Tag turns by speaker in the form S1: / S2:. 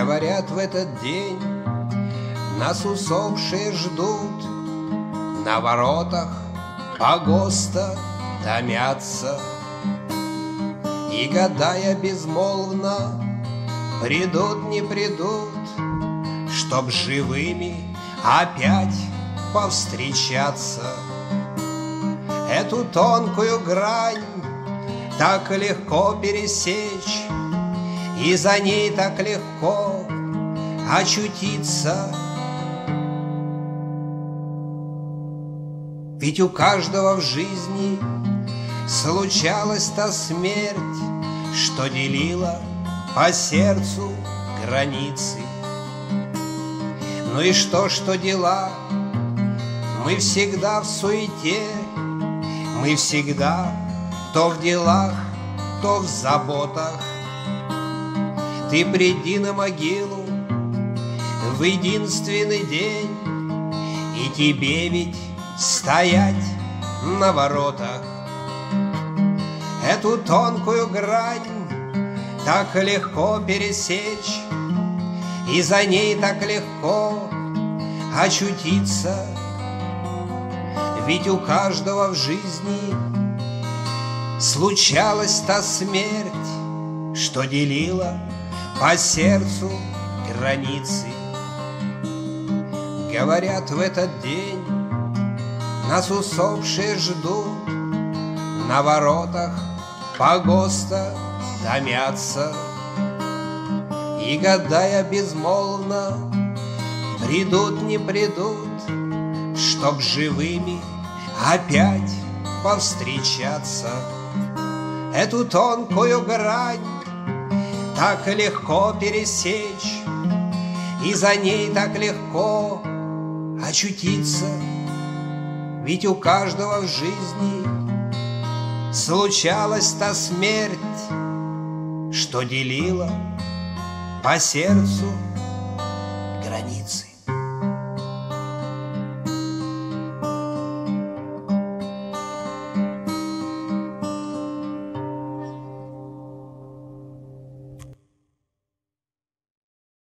S1: Говорят, в этот день нас усопшие ждут. На воротах погоста томятся. И, гадая безмолвно, придут, не придут Чтоб живыми опять повстречаться. Эту тонкую грань так легко пересечь И за ней так легко очутиться Ведь у каждого в жизни случалась та смерть, Что делила по сердцу границы. Ну и что, что дела? Мы всегда в суете, мы всегда то в делах, то в заботах. Ты приди на могилу в единственный день, И тебе ведь стоять на воротах. Эту тонкую грань так легко пересечь, И за ней так легко очутиться. Ведь у каждого в жизни случалась та смерть, Что делила по сердцу границы. Говорят, в этот день нас усопшие ждут На воротах погоста томятся И, гадая безмолвно, придут, не придут Чтоб живыми опять повстречаться Эту тонкую грань так легко пересечь И за ней так легко очутиться. Ведь у каждого в жизни случалась та смерть Что делила по сердцу границы